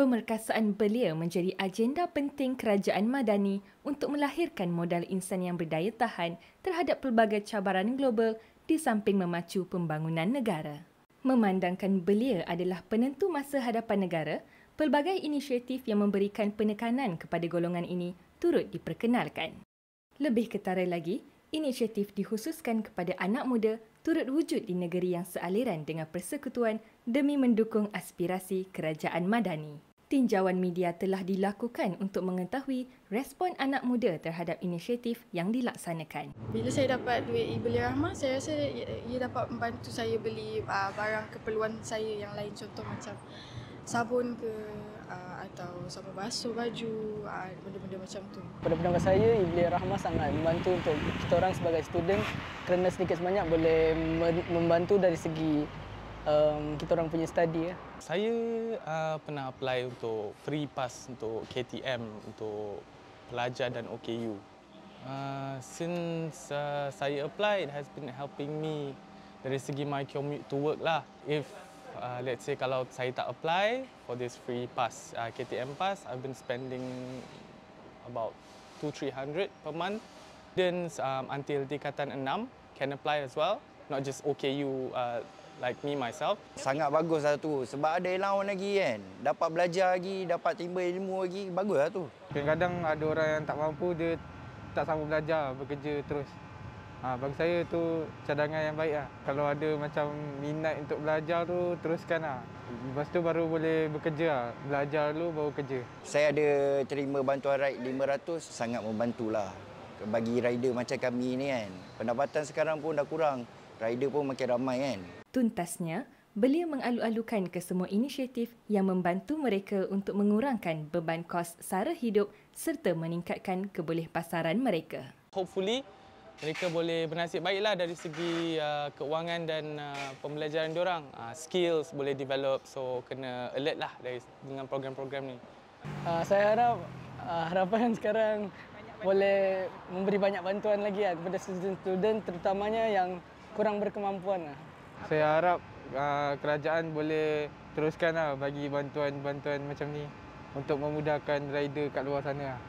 Pemerkasaan belia menjadi agenda penting kerajaan Madani untuk melahirkan modal insan yang berdaya tahan terhadap pelbagai cabaran global di samping memacu pembangunan negara. Memandangkan belia adalah penentu masa hadapan negara, pelbagai inisiatif yang memberikan penekanan kepada golongan ini turut diperkenalkan. Lebih ketara lagi, inisiatif dikhususkan kepada anak muda turut wujud di negeri yang sealiran dengan persekutuan demi mendukung aspirasi kerajaan Madani tinjauan media telah dilakukan untuk mengetahui respon anak muda terhadap inisiatif yang dilaksanakan. Bila saya dapat duit Ibu Rahmah, saya rasa ia dapat membantu saya beli uh, barang keperluan saya yang lain contoh macam sabun ke uh, atau sabun basuh baju, uh, benda-benda macam tu. Pada pandangan saya, Ibu Rahmah sangat membantu untuk kita orang sebagai student kerana sedikit sebanyak boleh membantu dari segi um, kita orang punya study ya. Saya uh, pernah apply untuk free pass untuk KTM untuk pelajar dan OKU. Uh, since uh, saya apply, it has been helping me dari segi my commute to work lah. If uh, let's say kalau saya tak apply for this free pass, uh, KTM pass, I've been spending about two three hundred per month. Then um, until tingkatan enam can apply as well, not just OKU uh, like me myself. Sangat bagus lah tu sebab ada allowance lagi kan. Dapat belajar lagi, dapat timba ilmu lagi, bagus lah tu. Kadang-kadang ada orang yang tak mampu dia tak sanggup belajar, bekerja terus. Ha, bagi saya tu cadangan yang baik lah. Kalau ada macam minat untuk belajar tu, teruskan lah. Lepas tu baru boleh bekerja lah. Belajar dulu baru kerja. Saya ada terima bantuan ride 500, sangat membantulah. Bagi rider macam kami ni kan. Pendapatan sekarang pun dah kurang. Rider pun makin ramai kan. Tuntasnya, beliau mengalu-alukan kesemua inisiatif yang membantu mereka untuk mengurangkan beban kos sara hidup serta meningkatkan kebolehpasaran mereka. Hopefully, mereka boleh bernasib baiklah dari segi uh, keuangan dan uh, pembelajaran diorang. Uh, skills boleh develop, so kena alert lah dari, dengan program-program ni. Uh, saya harap uh, harapan sekarang boleh memberi banyak bantuan lagi lah kepada student-student terutamanya yang kurang berkemampuan. Lah. Saya harap uh, kerajaan boleh teruskan lah bagi bantuan-bantuan macam ni untuk memudahkan rider kat luar sana. Lah.